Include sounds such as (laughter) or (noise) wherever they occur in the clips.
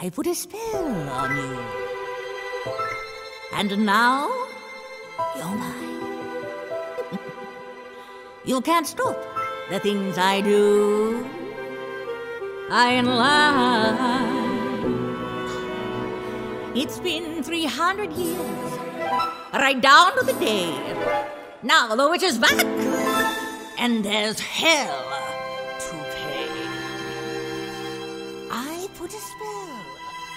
I put a spell on you. And now, you're mine. (laughs) you can't stop the things I do. I'm lie. It's been 300 years, right down to the day. Now the witch is back, and there's hell to pay. I put a spell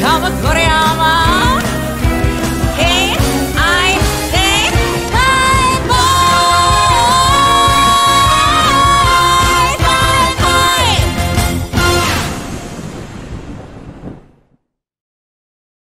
come a Koreama